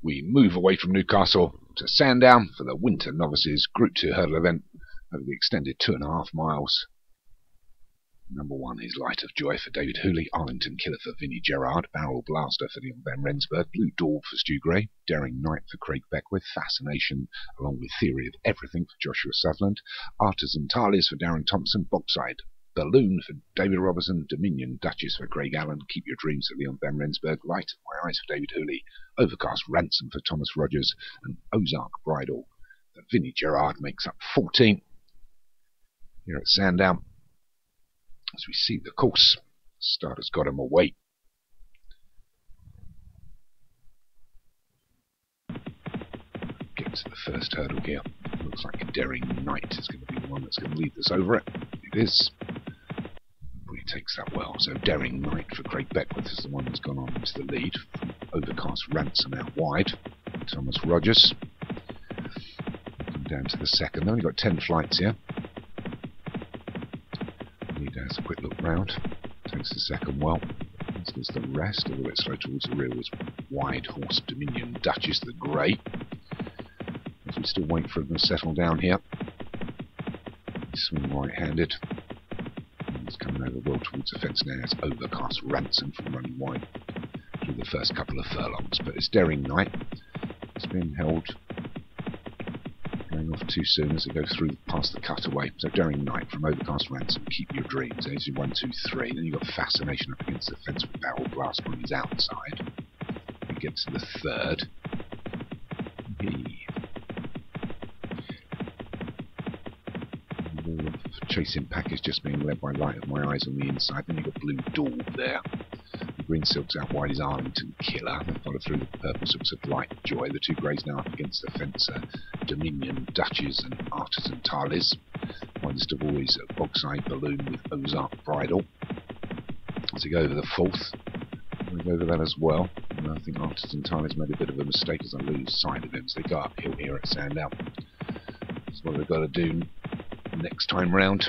we move away from Newcastle to Sandown for the Winter Novices Group 2 hurdle event over the extended two and a half miles. Number one is Light of Joy for David Hooley, Arlington Killer for Vinnie Gerard, Barrel Blaster for Leon Van Rensburg, Blue Daub for Stu Gray, Daring Knight for Craig Beckwith, Fascination along with Theory of Everything for Joshua Sutherland, Artisan Talis for Darren Thompson, Bogside Balloon for David Robertson, Dominion Duchess for Craig Allen, Keep Your Dreams for Leon Van Rensburg, Light of My Eyes for David Hooley, Overcast Ransom for Thomas Rogers, and Ozark Bridal for Vinnie Gerard makes up 14 here at Sandown. As we see the course, starter's got him away. Get to the first hurdle here. Looks like a Daring Knight is going to be the one that's going to lead us over it. It is takes that well. So Daring Knight for Craig Beckwith is the one that's gone on into the lead. From Overcast Ransom out wide. Thomas Rogers. Down to the second. They've only got 10 flights here. Leader has a quick look round. Takes the second well. As the rest, a little bit slow towards the rear was Wide Horse Dominion Duchess the Grey. As we still wait for them to settle down here. Swing right handed coming over well towards the fence now. It's overcast ransom from running wide through the first couple of furlongs. But it's Daring Knight. It's been held going off too soon as they go through past the cutaway. So Daring Knight from Overcast Ransom, Keep Your Dreams. There's one, two, three. Then you've got Fascination up against the fence with Barrel Blast on his outside. We get to the third. He chasing pack is just being led by Light of My Eyes on the inside. Then you've got Blue Daub there. The green silks out wide is Arlington Killer. They follow through the purple silks of Light Joy. The two greys now up against the fencer Dominion, Duchess, and Artisan Talis. Widest of all is Bogside Balloon with Ozark Bridle. As we go over the fourth, we go over that as well. And I think Artisan Talis made a bit of a mistake as I lose sight of him. So they go uphill here at Sandown. That's what they've got to do next time round.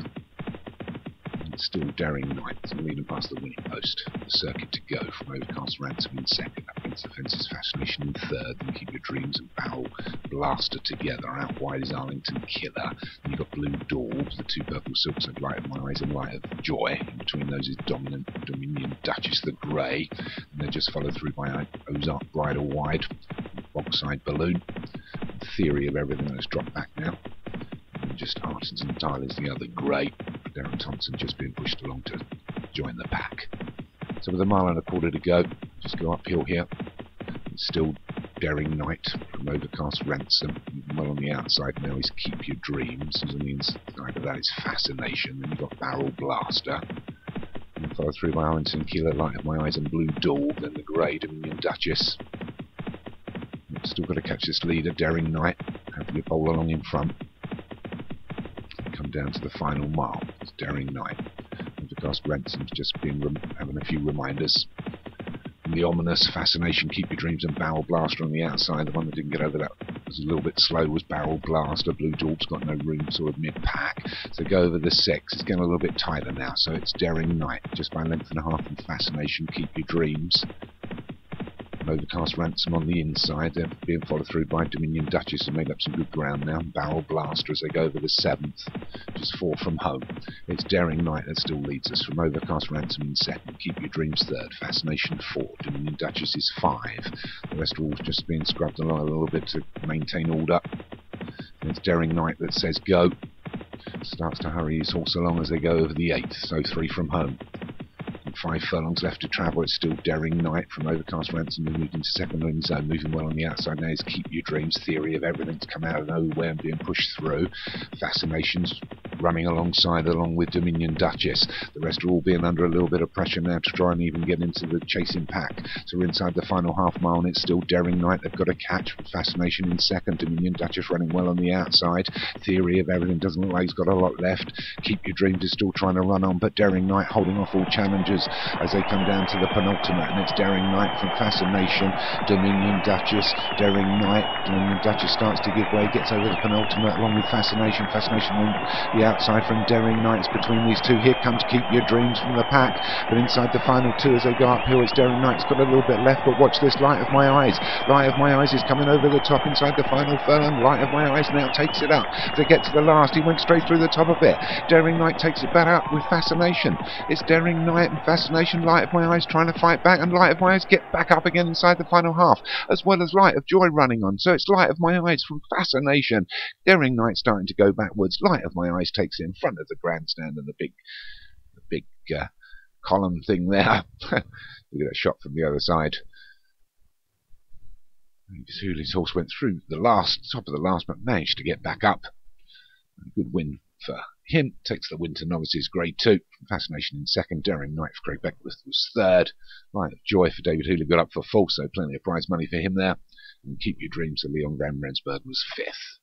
Still Daring Knight, leading past the winning post. The circuit to go from Overcast Ransom in second, up against the fences Fascination in third, then Keep Your Dreams and Barrel Blaster together. Out wide is Arlington Killer. You've got Blue Daubs, the two purple silks of Light of My Eyes and Light of Joy. In between those is Dominant Dominion Duchess the Grey. And they're just followed through by Ozark Bridle Wide, Bogside Balloon. Theory of everything that's dropped back now just and Talis the other grey. Darren Thompson just being pushed along to join the pack. So with a mile and a quarter to go, just go uphill here. It's still Daring Knight from Overcast Ransom. Well on the outside now is Keep Your Dreams. As on the inside of that is Fascination. Then you've got Barrel Blaster. And follow through by Arlington Killer, Light of My Eyes and Blue Daub. Then the Grey Dominion Duchess. Still got to catch this leader, Daring Knight. Have your bowl along in front down to the final mile. It's Daring Knight. Overcast Ransom's just been having a few reminders. And the ominous fascination, keep your dreams and barrel blaster on the outside. The one that didn't get over that was a little bit slow was barrel blaster. Blue Daub's got no room sort of mid pack. So go over the six. It's getting a little bit tighter now. So it's Daring Knight just by length and a half and fascination, keep your dreams. Overcast Ransom on the inside. They're being followed through by Dominion Duchess, who made up some good ground now. Barrel Blaster as they go over the seventh, just four from home. It's Daring Knight that still leads us from Overcast Ransom in second. Keep Your Dreams third. Fascination four. Dominion Duchess is five. The rest are all just being scrubbed along a little bit to maintain order. And it's Daring Knight that says go. Starts to hurry his horse along as they go over the eighth, so three from home. Five furlongs left to travel. It's still Daring Knight from Overcast Ransom who moved into second in zone, uh, moving well on the outside now is Keep Your Dreams theory of everything's come out of nowhere and being pushed through. Fascinations running alongside along with Dominion Duchess. The rest are all being under a little bit of pressure now to try and even get into the chasing pack. So we're inside the final half mile and it's still Daring Knight. They've got a catch. Fascination in second. Dominion Duchess running well on the outside. Theory of everything doesn't look like he's got a lot left. Keep Your Dreams is still trying to run on, but Daring Knight holding off all challengers as they come down to the penultimate, and it's Daring Knight from Fascination, Dominion Duchess, Daring Knight, Dominion Duchess starts to give way, gets over the penultimate along with Fascination, Fascination on the outside from Daring Knights between these two. Here comes Keep Your Dreams from the pack. But inside the final two as they go uphill, it's Daring Knights got a little bit left. But watch this Light of My Eyes. Light of My Eyes is coming over the top inside the final furlong. Light of My Eyes now takes it up to get to the last. He went straight through the top of it. Daring Knight takes it back up with Fascination. It's Daring Knight and Fascination. Light of My Eyes trying to fight back. And Light of My Eyes get back up again inside the final half. As well as Light of Joy running on. So it's Light of My Eyes from Fascination. Daring Knight starting to go backwards. Light of My Eyes takes it in front of the grandstand and the big, the big uh, column thing there. Look at that shot from the other side. Hooley's horse went through the last, top of the last, but managed to get back up. A good win for him. Takes the Winter Novices Grade 2. Fascination in second. Daring Knight for Craig Beckwith was third. Light of Joy for David Hooley got up for fourth, so plenty of prize money for him there. And Keep Your Dreams for Leon Van Rensburg was fifth.